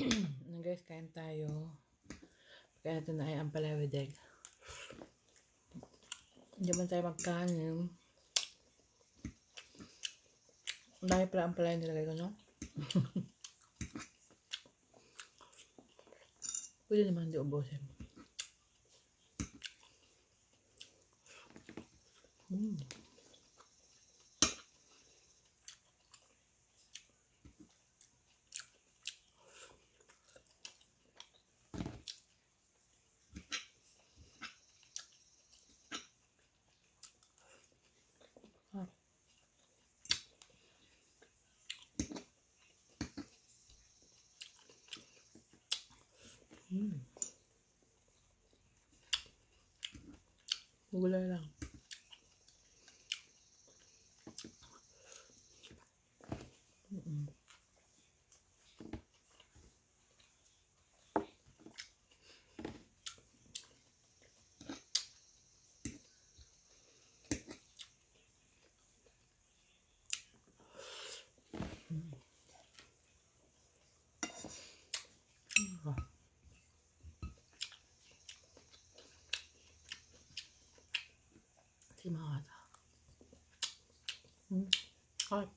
na guys, kain tayo. Kaya natin na ay ang palawideg. Hindi man tayo magkanin. Dami pala ang palay nilagay ko, no? Pwede naman hindi ubusin. Mm. Mm. Gulay lang. ます。うん、はい。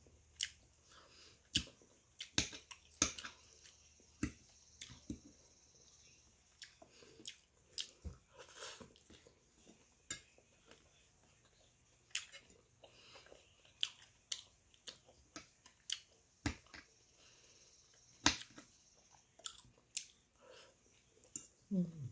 Mm-hmm.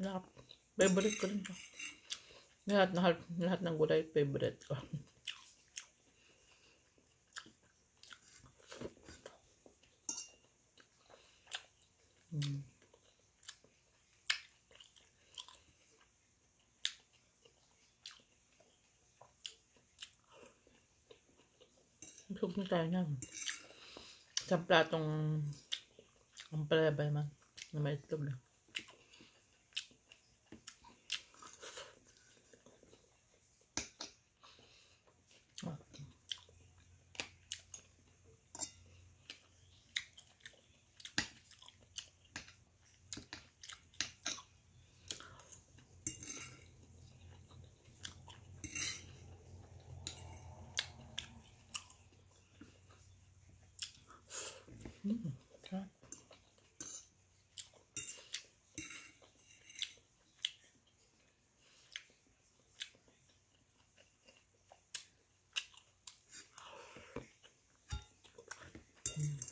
Lahat. Favorite ko rin to. Lahat, lahat, lahat ng gulay, favorite ko. Mm. Busog na tayo niyan. Isang platong ang palabay man na may itlog na. Mm. sarap. Mm,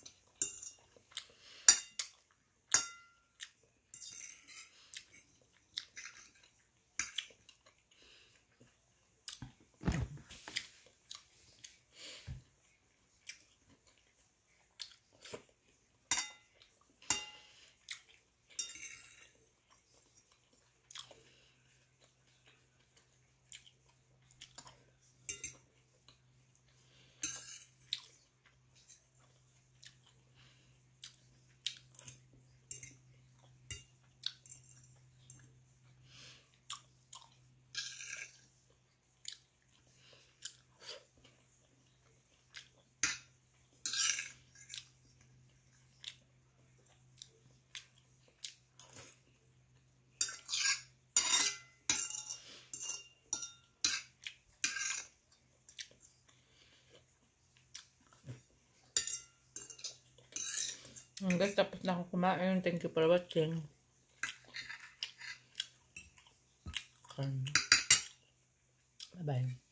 guys, tapos na ako kumain. Thank you for watching. Bye-bye.